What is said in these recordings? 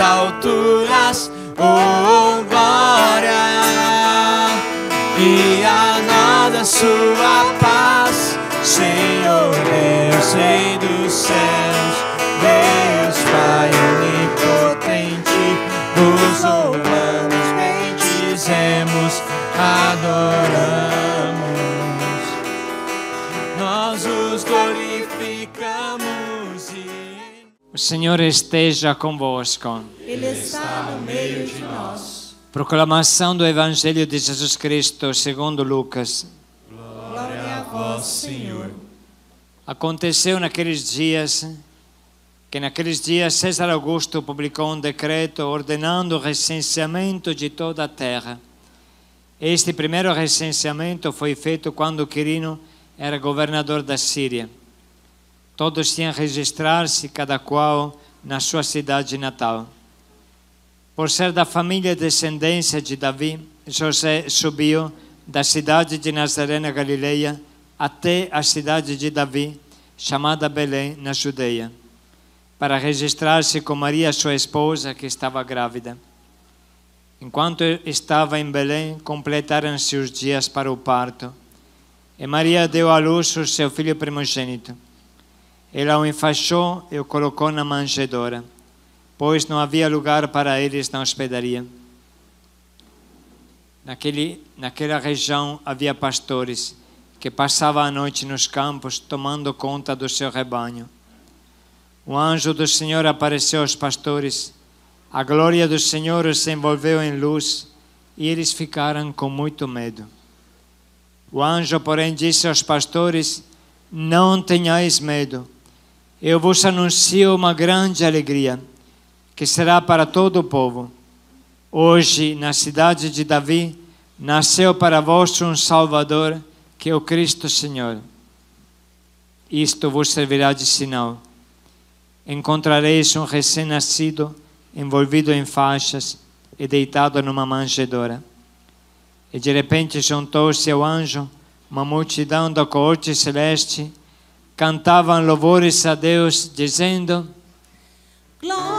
alturas, oh glória, e a nada sua paz, Senhor Deus, Rei dos céus, O Signore esteja convosco. Ele está no meio de nós. Proclamação do Evangelho de Jesus Cristo segundo Lucas. Glória a vós, Senhor. Aconteceu naqueles dias que naqueles dias César Augusto publicou um decreto ordenando o recenseamento de toda a terra. Este primeiro recenseamento foi feito quando Quirino era governador da Síria. Todos tinham registrar-se, cada qual na sua cidade natal. Por ser da família descendência de Davi, José subiu da cidade de Nazaré, na Galileia, até a cidade de Davi, chamada Belém, na Judeia, para registrar-se com Maria, sua esposa, que estava grávida. Enquanto estava em Belém, completaram-se os dias para o parto, e Maria deu à luz o seu filho primogênito. Ela o enfaixou e o colocou na manjedoura, pois não havia lugar para eles na hospedaria. Naquele, naquela região havia pastores que passavam a noite nos campos tomando conta do seu rebanho. O anjo do Senhor apareceu aos pastores, a glória do Senhor os envolveu em luz e eles ficaram com muito medo. O anjo, porém, disse aos pastores: Não tenhais medo, eu vos anuncio uma grande alegria, que será para todo o povo. Hoje, na cidade de Davi, nasceu para vós um Salvador, que é o Cristo Senhor. Isto vos servirá de sinal. Encontrareis um recém-nascido envolvido em faixas e deitado numa manjedoura. E de repente juntou-se ao anjo uma multidão da corte celeste, cantavam louvores a Deus, dizendo: Glória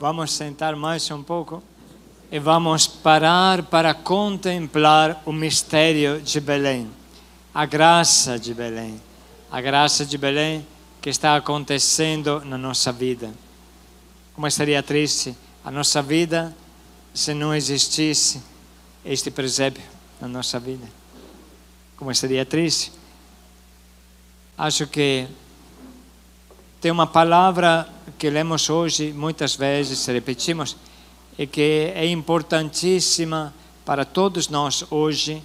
Vamos sentar mais um pouco e vamos parar para contemplar o mistério de Belém, a graça de Belém, a graça de Belém que está acontecendo na nossa vida. Como seria triste a nossa vida se não existisse este presépio na nossa vida? Como seria triste? Acho que tem uma palavra que lemos hoje muitas vezes, repetimos, e que é importantíssima para todos nós hoje,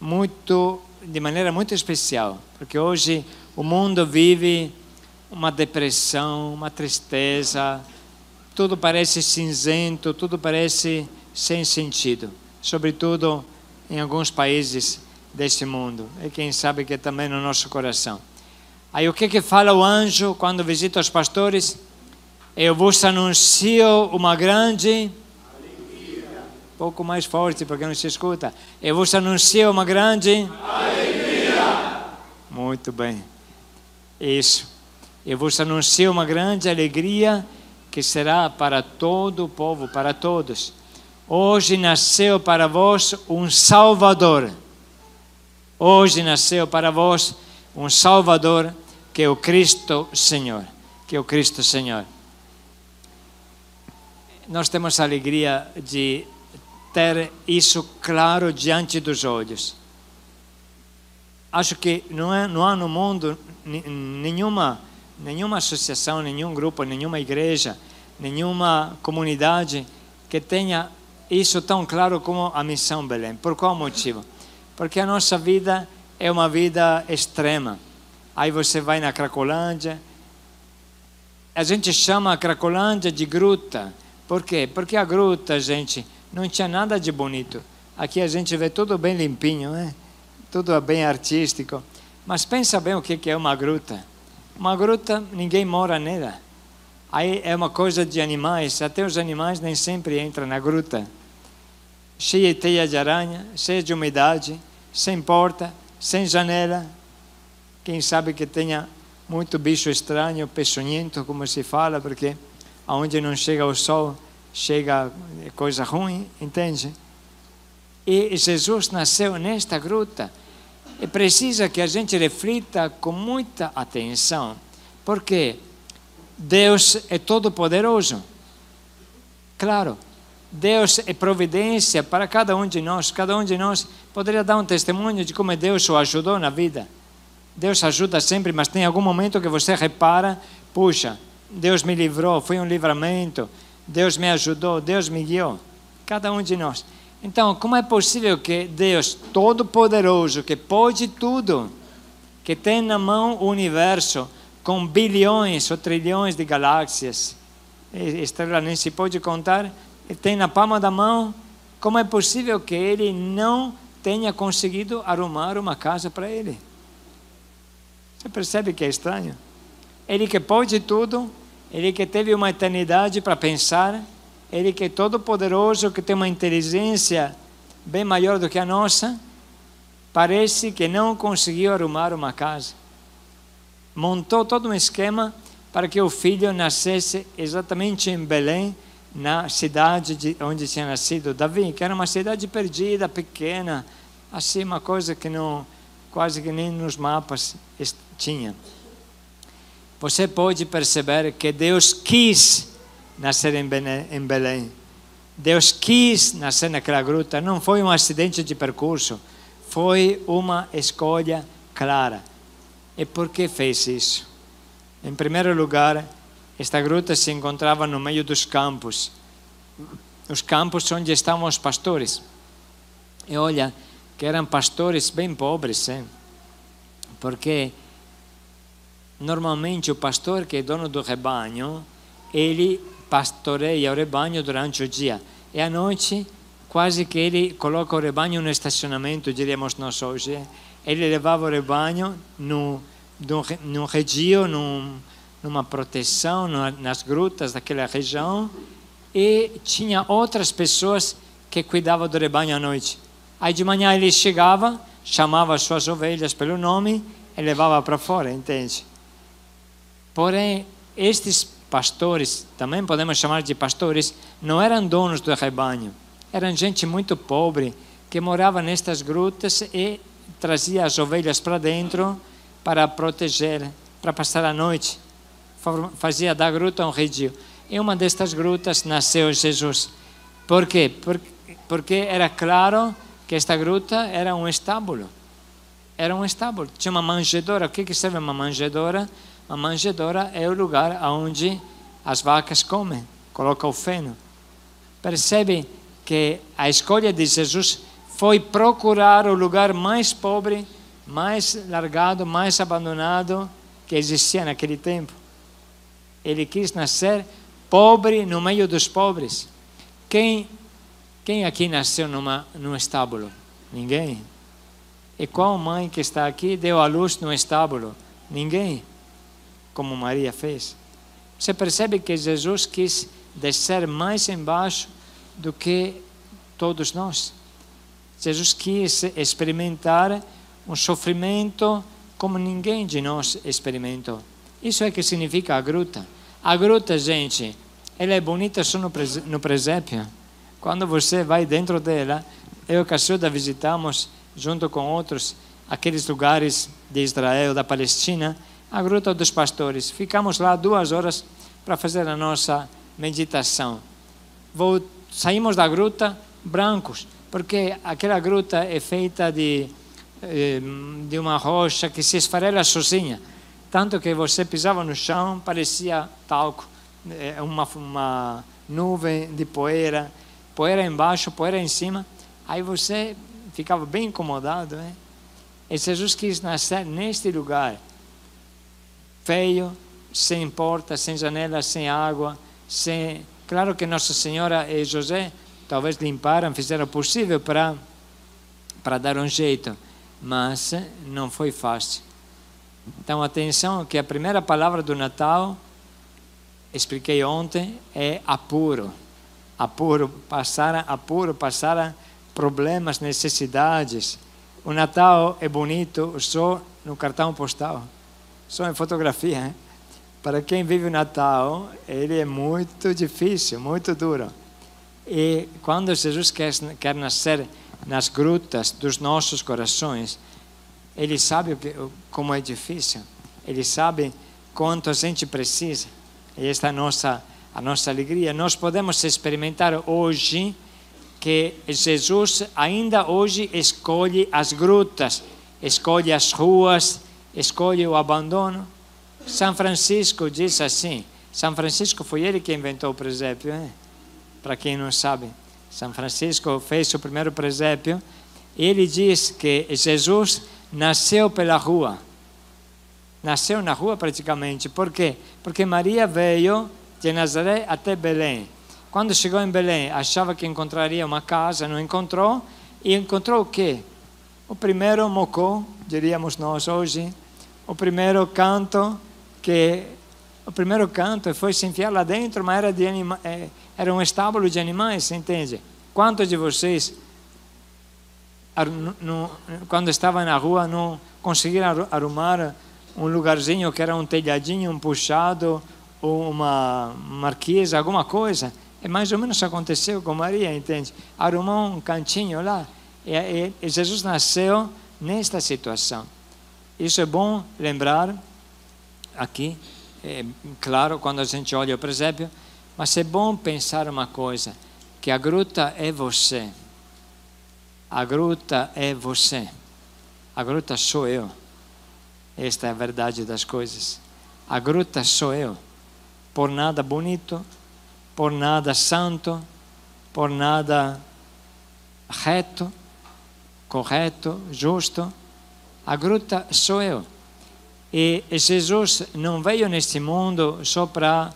muito de maneira muito especial, porque hoje o mundo vive uma depressão, uma tristeza, tudo parece cinzento, tudo parece sem sentido, sobretudo em alguns países desse mundo, e quem sabe que também no nosso coração. Aí o que que fala o anjo quando visita os pastores? Eu vos anuncio uma grande pouco mais forte porque não se escuta. Eu vos anuncio uma grande alegria. Muito bem. Isso. Eu vos anuncio uma grande alegria que será para todo o povo, para todos. Hoje nasceu para vós um Salvador. Hoje nasceu para vós um Salvador, que é o Cristo Senhor. Que é o Cristo Senhor. Nós temos a alegria de ter isso claro diante dos olhos. Acho que não, é, não há no mundo nenhuma, nenhuma associação, nenhum grupo, nenhuma igreja, nenhuma comunidade que tenha isso tão claro como a missão Belém. Por qual motivo? Porque a nossa vida é uma vida extrema. Aí você vai na Cracolândia, a gente chama a Cracolândia de gruta. Por quê? Porque a gruta, gente, não tinha nada de bonito. Aqui a gente vê tudo bem limpinho, né? tudo bem artístico. Mas pensa bem o que é uma gruta. Uma gruta, ninguém mora nela. Aí é uma coisa de animais, até os animais nem sempre entram na gruta. Cheia de teia de aranha, cheia de umidade, sem porta, sem janela. Quem sabe que tenha muito bicho estranho, peçonhento, como se fala, porque aonde não chega o sol, chega coisa ruim, entende? E Jesus nasceu nesta gruta. E precisa que a gente reflita com muita atenção, porque Deus é todo-poderoso. Claro, Deus é providência para cada um de nós. Cada um de nós poderia dar um testemunho de como Deus o ajudou na vida. Deus ajuda sempre, mas tem algum momento que você repara: puxa, Deus me livrou, foi um livramento, Deus me ajudou, Deus me guiou. Cada um de nós. Então, como é possível que Deus Todo-Poderoso, que pode tudo, que tem na mão o universo, com bilhões ou trilhões de galáxias, estrela nem se pode contar, e tem na palma da mão, como é possível que ele não tenha conseguido arrumar uma casa para ele? Você percebe que é estranho? Ele que pode tudo, ele que teve uma eternidade para pensar, Ele que é todo poderoso, que tem uma inteligência bem maior do que a nossa, parece que não conseguiu arrumar uma casa. Montou todo um esquema para que o filho nascesse exatamente em Belém, na cidade de onde tinha nascido Davi, que era uma cidade perdida, pequena, assim uma coisa que não quase que nem nos mapas tinha você pode perceber que Deus quis nascer em Belém. Deus quis nascer naquela gruta, não foi um acidente de percurso, foi uma escolha clara. E por que fez isso? Em primeiro lugar, esta gruta se encontrava no meio dos campos, os campos onde estavam os pastores. E olha, que eram pastores bem pobres, hein? porque normalmente o pastor que é dono do rebanho, ele pastoreia o rebanho durante o dia e à noite quase que ele coloca o rebanho no estacionamento, diríamos nós hoje. Ele levava o rebanho num, num regio, num, numa proteção, nas grutas daquela região e tinha outras pessoas que cuidavam do rebanho à noite. Aí de manhã ele chegava, chamava as suas ovelhas pelo nome e levava para fora, entende? Porém, estes pastores, também podemos chamar de pastores, não eram donos do rebanho. Eram gente muito pobre que morava nestas grutas e trazia as ovelhas para dentro para proteger, para passar a noite. Fazia da gruta um redil. Em uma destas grutas nasceu Jesus. Por quê? Porque era claro que esta gruta era um estábulo. Era um estábulo. Tinha uma manjedoura. O que serve uma manjedoura? A manjedoura é o lugar onde as vacas comem, coloca o feno. Percebe que a escolha de Jesus foi procurar o lugar mais pobre mais largado, mais abandonado que existia naquele tempo. Ele quis nascer pobre no meio dos pobres. Quem, quem aqui nasceu numa, num estábulo? Ninguém. E qual mãe que está aqui deu à luz no estábulo? Ninguém. Como Maria fez. Você percebe que Jesus quis descer mais embaixo do que todos nós. Jesus quis experimentar um sofrimento como ninguém de nós experimentou. Isso é que significa a gruta. A gruta, gente, ela é bonita só no, presépio. Quando você vai dentro dela, eu e Cacilda visitamos, junto com outros, aqueles lugares de Israel, da Palestina, a Gruta dos Pastores. Ficamos lá duas horas para fazer a nossa meditação. Vou, saímos da gruta brancos, porque aquela gruta é feita de, eh, de uma rocha que se esfarela sozinha. Tanto que você pisava no chão, parecia talco, é uma, uma nuvem de poeira, poeira embaixo, poeira em cima. Aí você ficava bem incomodado. Né? E Jesus quis nascer neste lugar, feio, sem porta, sem janela, sem água, sem... Claro que Nossa Senhora e José talvez limparam, fizeram o possível para, para dar um jeito, mas não foi fácil. Então, atenção, que a primeira palavra do Natal, expliquei ontem, é apuro. Apuro, passar apuro, passar problemas, necessidades. O Natal é bonito só no cartão postal, só em fotografia. Hein? Para quem vive o Natal, ele é muito difícil, muito duro. E quando Jesus quer, quer nascer nas grutas dos nossos corações, ele sabe como é difícil, ele sabe quanto a gente precisa. E esta é a nossa, a nossa alegria. Nós podemos experimentar hoje que Jesus ainda hoje escolhe as grutas, escolhe as ruas, escolhe o abandono. São Francisco diz assim: São Francisco foi ele que inventou o presépio, hein? para quem não sabe. São Francisco fez o primeiro presépio. Ele diz que Jesus nasceu pela rua. Nasceu na rua praticamente. Por quê? Porque Maria veio de Nazaré até Belém. Quando chegou em Belém, achava que encontraria uma casa, não encontrou. E encontrou o quê? O primeiro mocó, diríamos nós hoje. O primeiro canto que o primeiro canto foi se enfiar lá dentro, mas era, de anima, é, era um estábulo de animais, você entende? Quantos de vocês, quando estavam na rua, não conseguiram arrumar um lugarzinho que era um telhadinho, um puxado, ou uma marquesa, alguma coisa? É mais ou menos aconteceu com Maria, entende? Arrumou um cantinho lá. E, Jesus nasceu nesta situação. Isso é bom lembrar aqui, é claro, quando a gente olha o presépio, mas é bom pensar uma coisa, que a gruta é você. A gruta é você. A gruta sou eu. Esta é a verdade das coisas. A gruta sou eu. Por nada bonito, por nada santo, por nada reto, correto, justo. A gruta sou eu. E Jesus não veio neste mundo só para,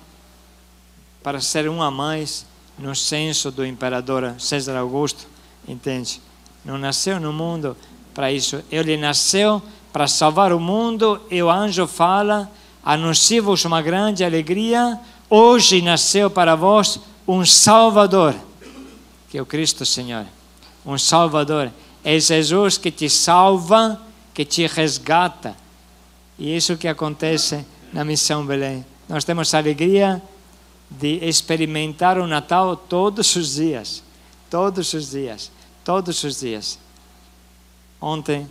para ser um a mais no senso do imperador César Augusto, entende? Não nasceu no mundo para isso. Ele nasceu para salvar o mundo e o anjo fala: anuncio-vos uma grande alegria. Hoje nasceu para vós um Salvador, que é o Cristo Senhor. Um Salvador. É Jesus que te salva, que te resgata e isso que acontece na Missão Belém. Nós temos a alegria de experimentar o Natal todos os dias. Todos os dias. Todos os dias. Ontem,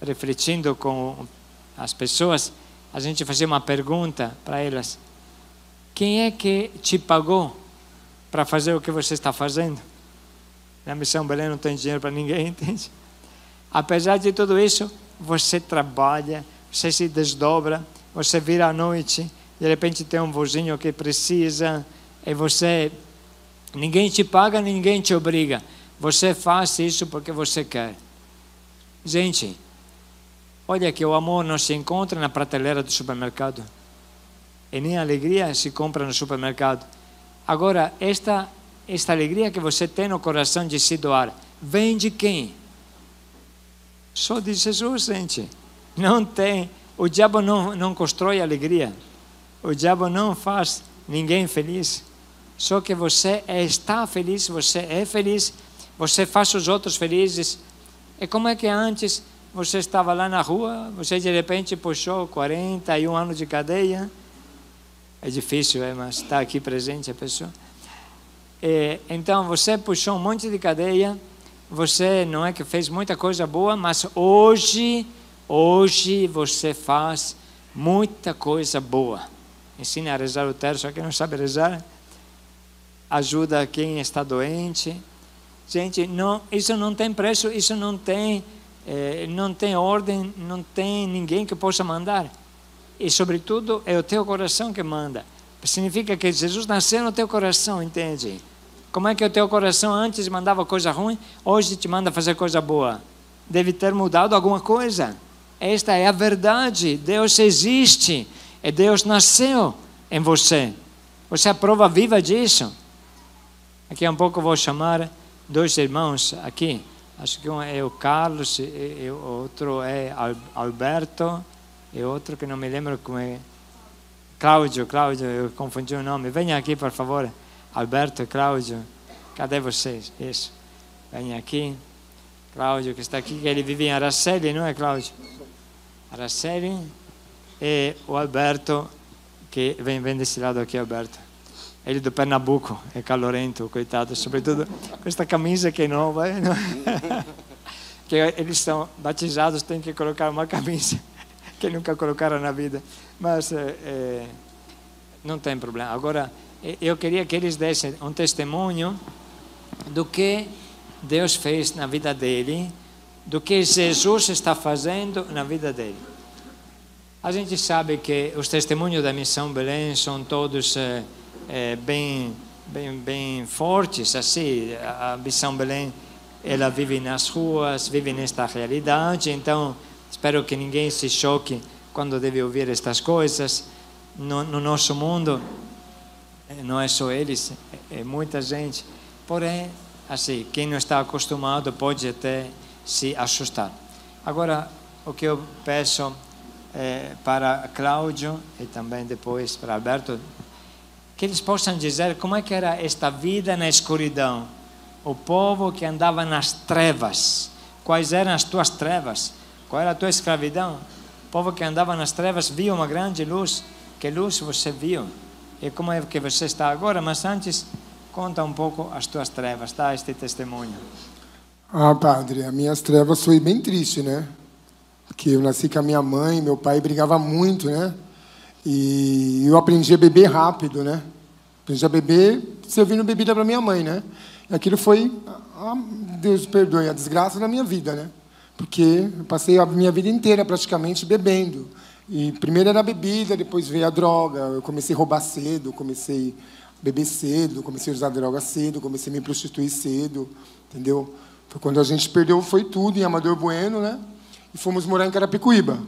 refletindo com as pessoas, a gente fazia uma pergunta para elas: Quem é que te pagou para fazer o que você está fazendo? Na Missão Belém não tem dinheiro para ninguém, entende? Apesar de tudo isso, você trabalha, você se desdobra, você vira à noite, de repente tem um vozinho que precisa, e você. Ninguém te paga, ninguém te obriga. Você faz isso porque você quer. Gente, Olha que o amor não se encontra na prateleira do supermercado. E nem a alegria se compra no supermercado. Agora, esta, esta alegria que você tem no coração de se doar, vem de quem? Só de Jesus, gente. Não tem. O diabo não, não constrói alegria. O diabo não faz ninguém feliz. Só que você é, está feliz, você é feliz, você faz os outros felizes. E como é que antes você estava lá na rua, você de repente puxou 41 anos de cadeia? É difícil, é, mas está aqui presente a pessoa. E, então você puxou um monte de cadeia, você não é que fez muita coisa boa, mas hoje, hoje você faz muita coisa boa. Ensina a rezar o terço, quem não sabe rezar, ajuda quem está doente. Gente, não, isso não tem preço, isso não tem, eh, não tem ordem, não tem ninguém que possa mandar. E, sobretudo, é o teu coração que manda. Significa que Jesus nasceu no teu coração, entende? Como é que o teu coração antes mandava coisa ruim, hoje te manda fazer coisa boa? Deve ter mudado alguma coisa. Esta é a verdade. Deus existe. E Deus nasceu em você. Você é a prova viva disso. Aqui um pouco vou chamar dois irmãos aqui. Acho que um é o Carlos e, o outro é Alberto e outro que não me lembro como é. Cláudio, Cláudio, eu confundi o nome. Venha aqui, por favor. Alberto e Cláudio. Cadê vocês? Isso. Venha aqui. Cláudio, que está aqui, que ele vive em Araceli, não é, Cláudio? Araceli. E o Alberto, que vem, vem desse lado aqui, Alberto. Ele do Pernambuco, é calorento, coitado. Sobretudo com esta camisa que é nova. É? que eles são batizados, têm que colocar uma camisa que nunca colocaram na vida. Mas é, não tem problema. Agora, eu queria que eles dessem um testemunho do que Deus fez na vida dele, do que Jesus está fazendo na vida dele. A gente sabe que os testemunhos da Missão Belém são todos é, bem, bem, bem fortes, assim. A Missão Belém, ela vive nas ruas, vive nesta realidade, então espero que ninguém se choque quando deve ouvir estas coisas. No, no nosso mundo, não é só eles, é, é muita gente. Porém, assim, quem não está acostumado pode até se assustar. Agora, o que eu peço é, para Cláudio e também depois para Alberto, que eles possam dizer como é que era esta vida na escuridão, o povo que andava nas trevas, quais eram as tuas trevas, qual era a tua escravidão, povo que andava nas trevas viu uma grande luz. Que luz você viu? E como é que você está agora? Mas antes, conta um pouco as tuas trevas, tá? Este testemunho. Ah, padre, as minhas trevas foi bem triste, né? Porque eu nasci com a minha mãe, meu pai brigava muito, né? E eu aprendi a beber rápido, né? Aprendi a beber servindo bebida para minha mãe, né? E aquilo foi, ah, Deus perdoe, a desgraça da minha vida, né? porque eu passei a minha vida inteira praticamente bebendo. E primeiro era a bebida, depois veio a droga. Eu comecei a roubar cedo, comecei a beber cedo, comecei a usar droga cedo, comecei a me prostituir cedo, entendeu? Foi quando a gente perdeu foi tudo em Amador Bueno, né? E fomos morar em Carapicuíba.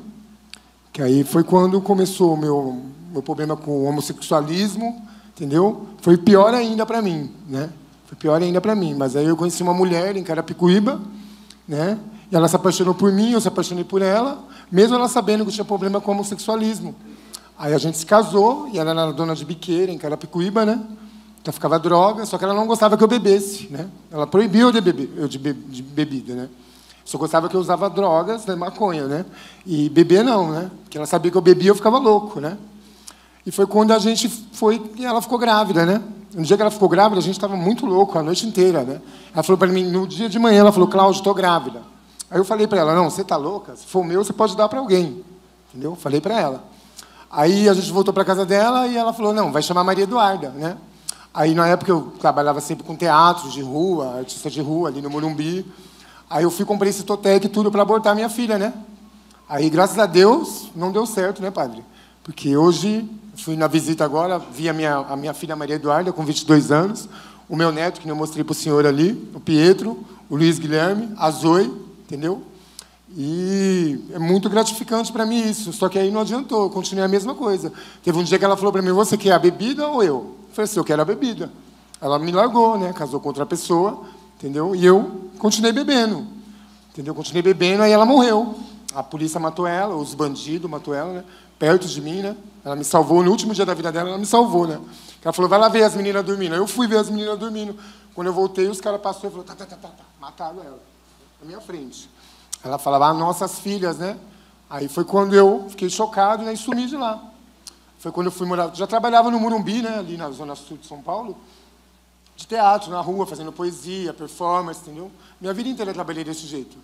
Que aí foi quando começou o meu meu problema com o homossexualismo, entendeu? Foi pior ainda para mim, né? Foi pior ainda para mim, mas aí eu conheci uma mulher em Carapicuíba, né? E ela se apaixonou por mim, eu se apaixonei por ela, mesmo ela sabendo que tinha problema com homossexualismo. Aí a gente se casou, e ela era dona de biqueira em Carapicuíba, né? Então ficava droga, só que ela não gostava que eu bebesse, né? Ela proibiu de, beber, eu de, be, de bebida, né? Só gostava que eu usava drogas, né, maconha, né? E beber não, né? Porque ela sabia que eu bebia, eu ficava louco, né? E foi quando a gente foi e ela ficou grávida, né? No dia que ela ficou grávida, a gente estava muito louco a noite inteira, né? Ela falou para mim, no dia de manhã, ela falou, Cláudio, estou grávida. Aí eu falei para ela, não, você está louca? Se for meu, você pode dar para alguém. Entendeu? Falei para ela. Aí a gente voltou para casa dela e ela falou, não, vai chamar Maria Eduarda, né? Aí na época eu trabalhava sempre com teatro de rua, artista de rua ali no Morumbi. Aí eu fui comprei esse Totec tudo para abortar minha filha, né? Aí graças a Deus não deu certo, né, padre? Porque hoje fui na visita agora, vi a minha, a minha filha Maria Eduarda com 22 anos, o meu neto que eu mostrei para o senhor ali, o Pietro, o Luiz Guilherme, a Zoe, entendeu? E é muito gratificante para mim isso. Só que aí não adiantou, continuei a mesma coisa. Teve um dia que ela falou para mim: Você quer a bebida ou eu? Eu falei assim: Eu quero a bebida. Ela me largou, né? Casou com outra pessoa, entendeu? E eu continuei bebendo. Entendeu? Continuei bebendo, aí ela morreu. A polícia matou ela, os bandidos matou ela, né? Perto de mim, né? Ela me salvou no último dia da vida dela, ela me salvou, né? Ela falou, vai lá ver as meninas dormindo. Eu fui ver as meninas dormindo. Quando eu voltei, os caras passaram e falaram, tá, tá, tá, tá, tá. Mataram ela. Na minha frente. Ela falava, ah, nossas filhas, né? Aí foi quando eu fiquei chocado né, e sumi de lá. Foi quando eu fui morar. Já trabalhava no Morumbi, né? Ali na zona sul de São Paulo. De teatro, na rua, fazendo poesia, performance, entendeu? Minha vida inteira eu trabalhei desse jeito.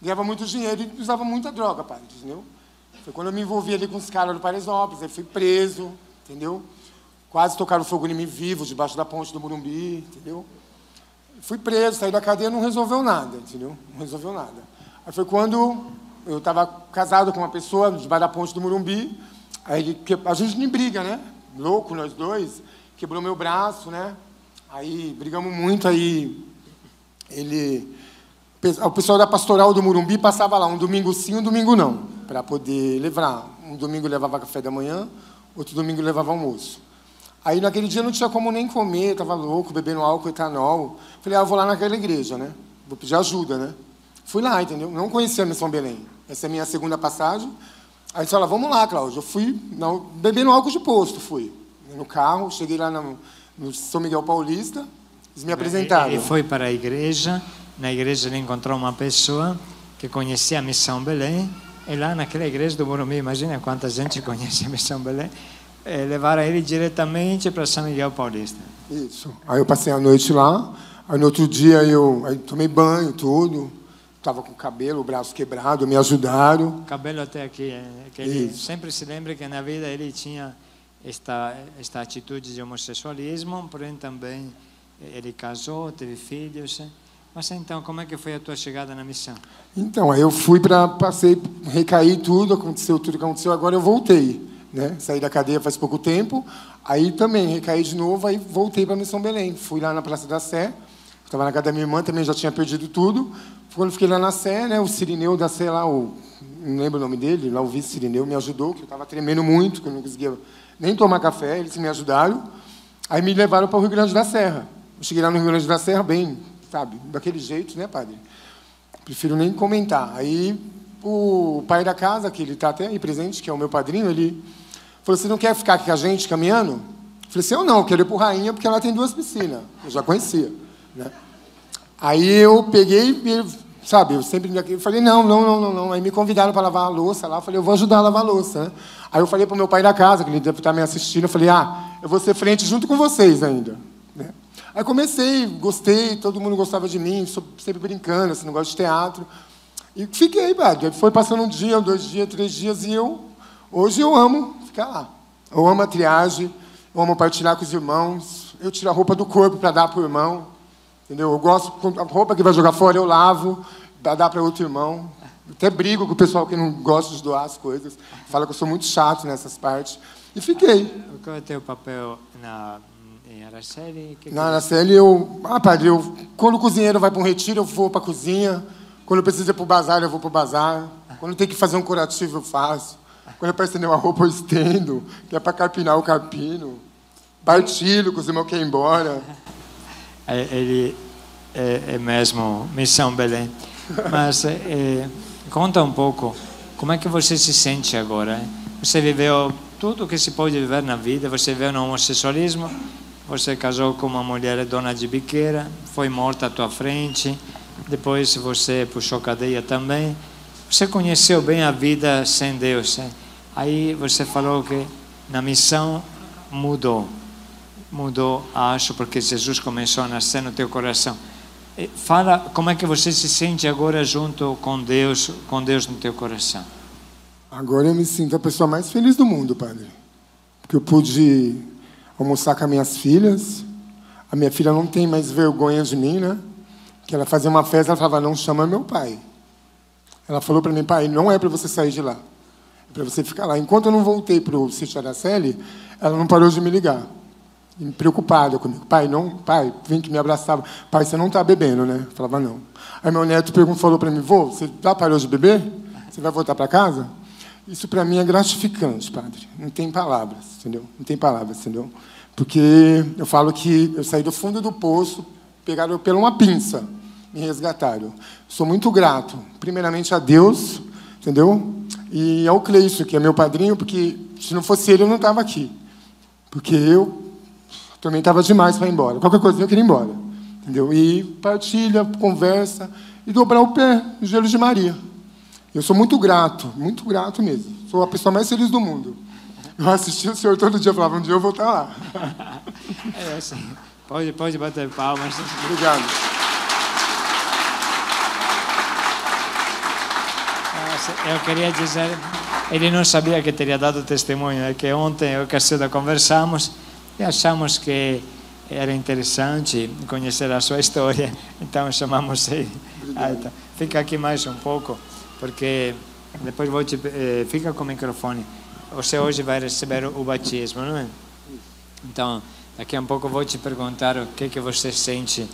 Ganhava muito dinheiro e usava muita droga, pai, entendeu? Foi quando eu me envolvi ali com os caras do Paraisópolis, aí fui preso, entendeu? Quase tocaram fogo em mim vivo, debaixo da ponte do Morumbi, entendeu? Fui preso, saí da cadeia, não resolveu nada, entendeu? Não resolveu nada. Aí foi quando eu estava casado com uma pessoa, debaixo da ponte do Morumbi, aí a gente nem briga, né? Louco, nós dois, quebrou meu braço, né? Aí brigamos muito, aí ele o pessoal da pastoral do Murumbi passava lá um domingo sim, um domingo não, para poder levar. Um domingo levava café da manhã, outro domingo levava almoço. Aí naquele dia não tinha como nem comer, estava louco, bebendo álcool, etanol. Falei, ah, eu vou lá naquela igreja, né? Vou pedir ajuda, né? Fui lá, entendeu? Não conhecia a Missão Belém. Essa é a minha segunda passagem. Aí eles falaram, vamos lá, Cláudio. Eu fui não, bebendo álcool de posto, fui. No carro, cheguei lá no, no São Miguel Paulista, eles me apresentaram. Ele foi para a igreja, na igreja ele encontrou uma pessoa que conhecia a Missão Belém, e lá naquela igreja do Morumbi, imagina quanta gente conhece a Missão Belém, eh, levaram ele diretamente para São Miguel Paulista. Isso. Aí eu passei a noite lá. Aí no outro dia eu tomei banho, tudo. Estava com o cabelo, o braço quebrado, me ajudaram. cabelo até aqui, eh, que ele Isso. sempre se lembra que na vida ele tinha esta esta atitude de homossexualismo, porém também ele casou, teve filhos. Mas então, como é que foi a tua chegada na missão? Então, aí eu fui para passei, recaí tudo, aconteceu tudo que aconteceu, agora eu voltei, né? Saí da cadeia faz pouco tempo, aí também recaí de novo, aí voltei para Missão Belém. Fui lá na Praça da Sé, estava na casa da minha irmã, também já tinha perdido tudo. Quando fiquei lá na Sé, né, o Sirineu da Sé lá, o, não lembro o nome dele, lá o vice Sirineu me ajudou, que eu estava tremendo muito, que eu não conseguia nem tomar café, eles me ajudaram. Aí me levaram para o Rio Grande da Serra. Eu cheguei lá no Rio Grande da Serra bem, sabe, daquele jeito, né, padre? Prefiro nem comentar. Aí o pai da casa, que ele está até aí presente, que é o meu padrinho, ele falou: Você não quer ficar aqui com a gente caminhando? Eu falei assim: Eu não, eu quero ir para Rainha porque ela tem duas piscinas. Eu já conhecia. Né? Aí eu peguei, e, sabe, eu sempre eu falei: Não, não, não, não, não. Aí me convidaram para lavar a louça lá. Eu falei: Eu vou ajudar a lavar a louça. Né? Aí eu falei para o meu pai da casa, que ele deve estar me assistindo, eu falei: Ah, eu vou ser frente junto com vocês ainda. Né? Aí comecei, gostei, todo mundo gostava de mim, sempre brincando, assim, negócio de teatro. E fiquei, padre. Foi passando um dia, dois dias, três dias, e eu, hoje eu amo ficar lá. Eu amo a triagem, eu amo partilhar com os irmãos, eu tiro a roupa do corpo para dar para o irmão, entendeu? Eu gosto, a roupa que vai jogar fora eu lavo, para dar para outro irmão. Até brigo com o pessoal que não gosta de doar as coisas, fala que eu sou muito chato nessas partes. E fiquei. Qual é o teu papel na, em Araceli? Que Na Araceli, eu. Ah, padre, eu, quando o cozinheiro vai para um retiro, eu vou para a cozinha. Quando eu preciso ir para o bazar, eu vou para o bazar. Quando tem que fazer um curativo, eu faço. Quando é para uma roupa, eu estendo. Que é para carpinar, eu carpino. Partilho, com os irmãos que ir embora. É, ele é, é mesmo Missão Belém. Mas é, conta um pouco, como é que você se sente agora? Você viveu tudo o que se pode viver na vida, você viveu no homossexualismo, você casou com uma mulher dona de biqueira, foi morta à tua frente, depois você puxou cadeia também. Você conheceu bem a vida sem Deus. hein? Aí você falou que na missão mudou mudou, acho, porque Jesus começou a nascer no teu coração. Fala como é que você se sente agora junto com Deus, com Deus no teu coração. Agora eu me sinto a pessoa mais feliz do mundo, padre. Porque eu pude almoçar com as minhas filhas. A minha filha não tem mais vergonha de mim, né? Que ela fazia uma festa, ela falava, não chama meu pai. Ela falou para mim, pai, não é para você sair de lá. É para você ficar lá. Enquanto eu não voltei para o sítio Araceli, ela não parou de me ligar. Preocupada comigo. Pai, não, pai, vem que me abraçava. Pai, você não está bebendo, né? Eu falava, não. Aí meu neto perguntou, falou para mim, vô, você já parou de beber? Você vai voltar para casa? Isso para mim é gratificante, padre. Não tem palavras, entendeu? Não tem palavras, entendeu? Porque eu falo que eu saí do fundo do poço, pegaram pela uma pinça, me resgataram. Sou muito grato, primeiramente a Deus, entendeu? E ao Cleison, que é meu padrinho, porque se não fosse ele, eu não estava aqui. Porque eu também estava demais para ir embora. Qualquer coisinha eu queria ir embora. Entendeu? E partilha, conversa e dobrar o pé no gelo de Maria. Eu sou muito grato, muito grato mesmo. Sou a pessoa mais feliz do mundo. Eu assistia o senhor todo dia, falava, um dia eu vou estar lá. É assim. Pode, pode bater palmas. Obrigado. Eu queria dizer, ele não sabia que teria dado testemunho, é que ontem eu e Cacilda conversamos e achamos que era interessante conhecer a sua história, então chamamos ele. Ah, então, fica aqui mais um pouco, porque depois vou te. Eh, fica com o microfone. Você hoje vai receber o batismo, não é? Então, daqui a um pouco vou te perguntar o que que você sente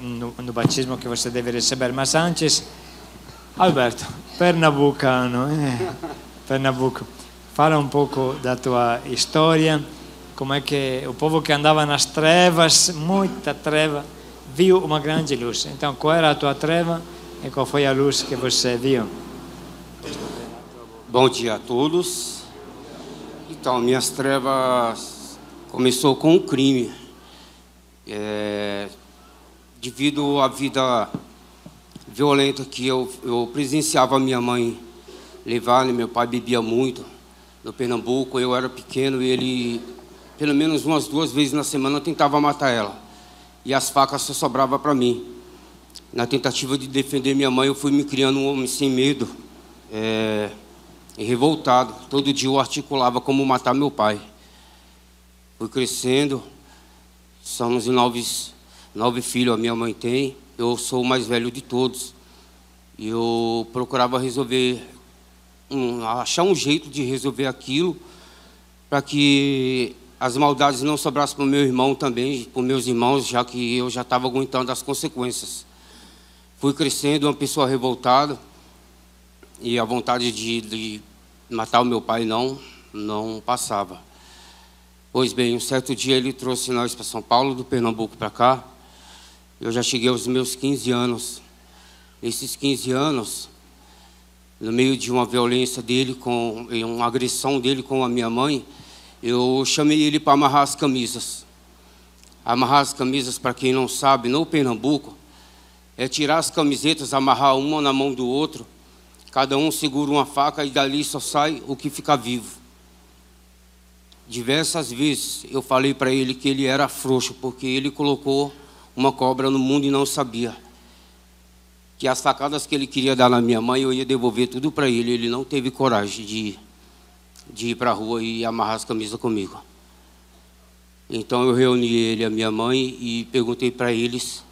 no, no batismo que você deve receber. Mas antes, Alberto, pernambucano, eh? Pernambuco, fala um pouco da tua história, como é que o povo que andava nas trevas, muita treva, viu uma grande luz. Então, qual era a tua treva e qual foi a luz que você viu? Bom dia a todos. Então, minhas trevas começou com um crime. É, devido à vida violenta que eu, eu presenciava minha mãe levar, né? meu pai bebia muito no Pernambuco, eu era pequeno e ele, pelo menos umas duas vezes na semana, tentava matar ela. E as facas só sobravam para mim. Na tentativa de defender minha mãe, eu fui me criando um homem sem medo. É, e revoltado. Todo dia eu articulava como matar meu pai. Fui crescendo, somos nove, nove filhos, a minha mãe tem. Eu sou o mais velho de todos. E eu procurava resolver, um, achar um jeito de resolver aquilo para que as maldades não sobrassem para o meu irmão também, para os meus irmãos, já que eu já estava aguentando as consequências. Fui crescendo, uma pessoa revoltada e a vontade de, de matar o meu pai não não passava. Pois bem, um certo dia ele trouxe nós para São Paulo, do Pernambuco para cá. Eu já cheguei aos meus 15 anos. Nesses 15 anos, no meio de uma violência dele, com uma agressão dele com a minha mãe, eu chamei ele para amarrar as camisas. Amarrar as camisas, para quem não sabe, no Pernambuco, é tirar as camisetas, amarrar uma na mão do outro, cada um segura uma faca e dali só sai o que fica vivo. Diversas vezes eu falei para ele que ele era frouxo, porque ele colocou uma cobra no mundo e não sabia. Que as facadas que ele queria dar na minha mãe, eu ia devolver tudo para ele. Ele não teve coragem de, de ir para a rua e amarrar as camisas comigo. Então eu reuni ele e a minha mãe e perguntei para eles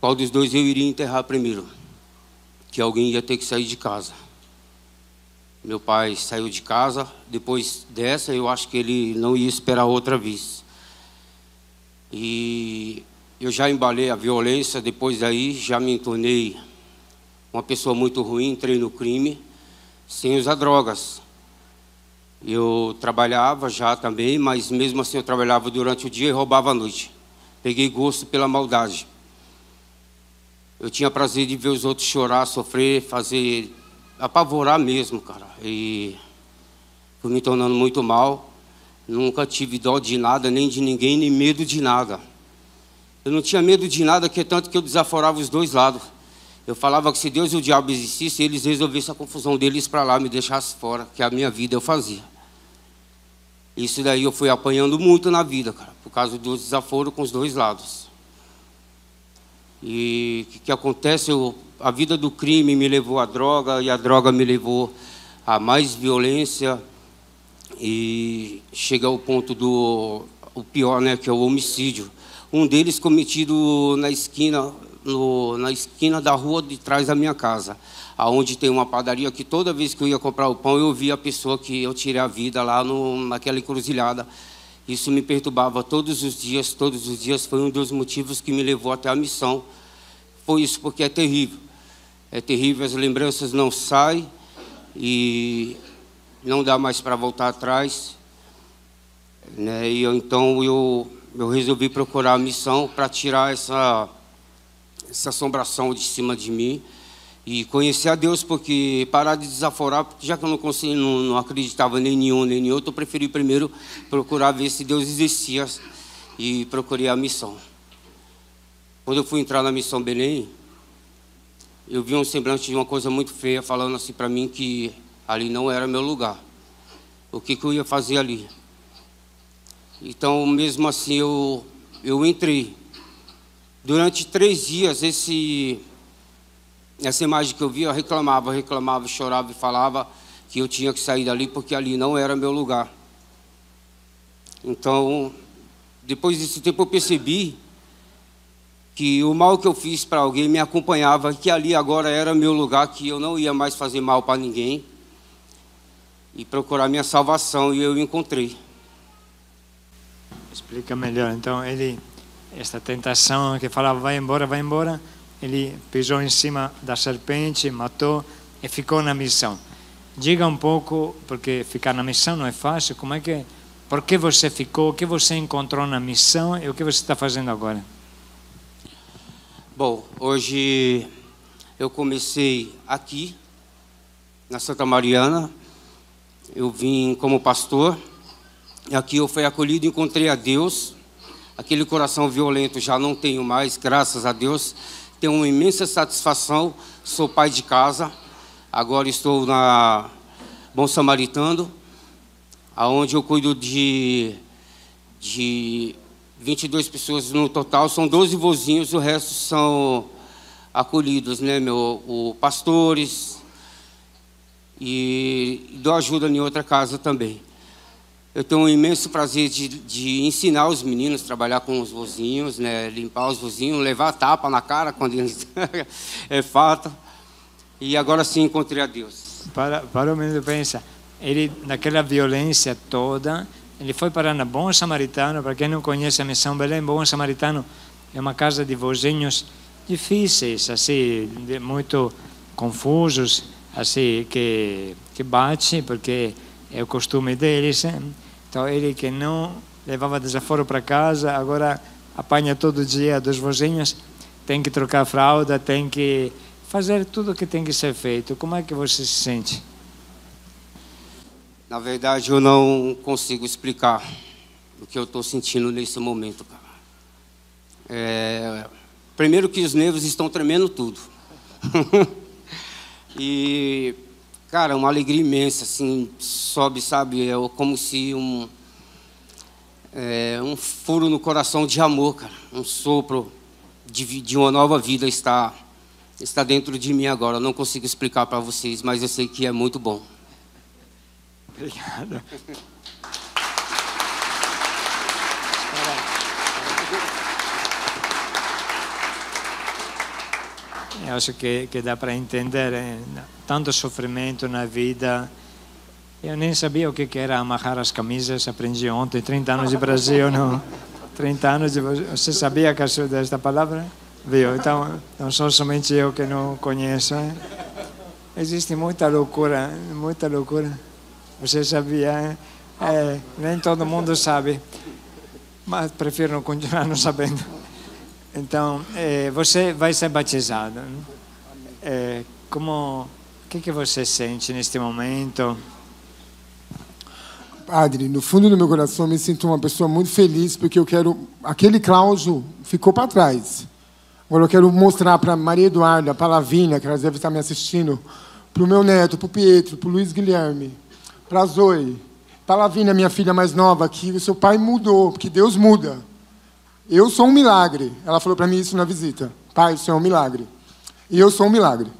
qual dos dois eu iria enterrar primeiro. Que alguém ia ter que sair de casa. Meu pai saiu de casa, depois dessa eu acho que ele não ia esperar outra vez. E eu já embalei a violência, depois daí já me tornei uma pessoa muito ruim, entrei no crime, sem usar drogas. Eu trabalhava já também, mas mesmo assim eu trabalhava durante o dia e roubava à noite. Peguei gosto pela maldade. Eu tinha prazer de ver os outros chorar, sofrer, fazer apavorar mesmo, cara. E fui me tornando muito mal. Nunca tive dó de nada, nem de ninguém, nem medo de nada. Eu não tinha medo de nada, que é tanto que eu desaforava os dois lados. Eu falava que se Deus e o diabo existissem, eles resolvessem a confusão deles para lá, me deixassem fora, que a minha vida eu fazia. Isso daí eu fui apanhando muito na vida, cara, por causa do desaforo com os dois lados. E o que, que acontece? Eu, a vida do crime me levou à droga, e a droga me levou a mais violência, e chega ao ponto do o pior, né, que é o homicídio. Um deles cometido na esquina, no, na esquina da rua de trás da minha casa, aonde tem uma padaria que toda vez que eu ia comprar o pão eu via a pessoa que eu tirei a vida lá no, naquela encruzilhada Isso me perturbava todos os dias, todos os dias. Foi um dos motivos que me levou até a missão. Foi isso, porque é terrível. É terrível, as lembranças não saem e não dá mais para voltar atrás. Né? E eu, então eu, eu resolvi procurar a missão para tirar essa, essa assombração de cima de mim e conhecer a Deus, porque parar de desaforar, porque já que eu não, consegui, não, não acreditava nem em um nem em outro, eu preferi primeiro procurar ver se Deus existia e procurei a missão. Quando eu fui entrar na missão Belém, eu vi um semblante de uma coisa muito feia falando assim para mim que ali não era meu lugar. O que, que eu ia fazer ali? Então, mesmo assim, eu, eu entrei. Durante três dias, esse, essa imagem que eu via, eu reclamava, reclamava, chorava e falava que eu tinha que sair dali porque ali não era meu lugar. Então, depois desse tempo, eu percebi que o mal que eu fiz para alguém me acompanhava, que ali agora era meu lugar, que eu não ia mais fazer mal para ninguém e procurar minha salvação, e eu encontrei. Explica melhor. Então, ele, esta tentação que falava vai embora, vai embora, ele pisou em cima da serpente, matou e ficou na missão. Diga um pouco, porque ficar na missão não é fácil, como é que, por que você ficou, o que você encontrou na missão e o que você está fazendo agora? Bom, hoje eu comecei aqui, na Santa Mariana. Eu vim como pastor. Aqui eu fui acolhido encontrei a Deus. Aquele coração violento já não tenho mais, graças a Deus. Tenho uma imensa satisfação. Sou pai de casa. Agora estou na Bom Samaritano, aonde eu cuido de, de 22 pessoas no total, são 12 vozinhos, o resto são acolhidos, né, meu, o pastores e dou ajuda em outra casa também. Eu tenho um imenso prazer de, de ensinar os meninos a trabalhar com os vozinhos, né, limpar os vozinhos, levar tapa na cara quando eles é fato. E agora sim encontrei a Deus. Para, para o menino pensa, ele naquela violência toda, ele foi parar na Bom Samaritano, para quem não conhece a Missão Belém, Bom Samaritano é uma casa de vozinhos difíceis, assim, muito confusos, assim, que, que bate, porque é o costume deles. Então, ele que não levava desaforo para casa, agora apanha todo dia dos vozinhos, tem que trocar fralda, tem que fazer tudo o que tem que ser feito. Como é que você se sente? Na verdade, eu não consigo explicar o que eu estou sentindo nesse momento, cara. É, primeiro que os nervos estão tremendo tudo. e, cara, uma alegria imensa, assim, sobe, sabe? É como se um, é, um furo no coração de amor, cara. Um sopro de, de uma nova vida está, está dentro de mim agora. Eu não consigo explicar para vocês, mas eu sei que é muito bom. Obrigado. Eu acho que, que dá para entender eh, tanto sofrimento na vida. Eu nem sabia o que era amarrar as camisas, aprendi ontem, 30 anos de Brasil, não? 30 anos de Você sabia desta palavra? Viu? Então, não sou somente eu que não conheço. hein? Existe muita loucura, muita loucura. Você sabia? É, nem todo mundo sabe, mas prefiro continuar não sabendo. Então, eh, você vai ser batizado. né? Eh, como, o que, que você sente neste momento? Padre, no fundo do meu coração me sinto uma pessoa muito feliz porque eu quero. Aquele Cláudio ficou para trás. Agora eu quero mostrar para Maria Eduarda, para Lavínia, que elas devem estar me assistindo, para o meu neto, para o Pietro, para o Luiz Guilherme, para a Zoe, para a Lavínia, minha filha mais nova, que o seu pai mudou, porque Deus muda. Eu sou um milagre. Ela falou para mim isso na visita. Pai, o senhor é um milagre. E eu sou um milagre.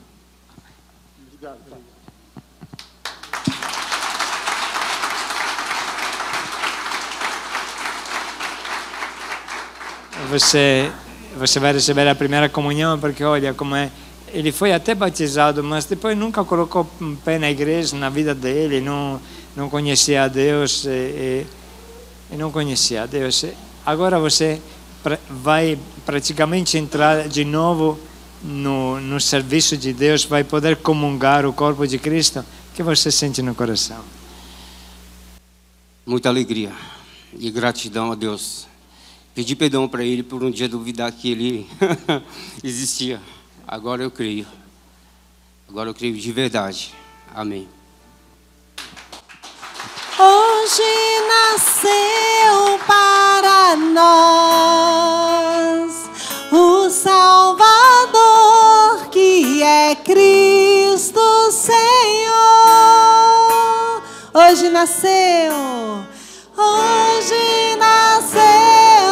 Você, você vai receber a primeira comunhão, porque olha como é. Ele foi até batizado, mas depois nunca colocou um pé na igreja, na vida dele, não, não conhecia a Deus. E, e- e não conhecia Deus. Agora você vai praticamente entrar de novo no, no serviço de Deus, vai poder comungar o corpo de Cristo. O que você sente no coração? Muita alegria e gratidão a Deus. Pedi perdão para Ele por um dia duvidar que Ele existia. Agora eu creio. Agora eu creio de verdade. Amém hoje nasceu para nós o Salvador que é Cristo Senhor. Hoje nasceu, hoje nasceu.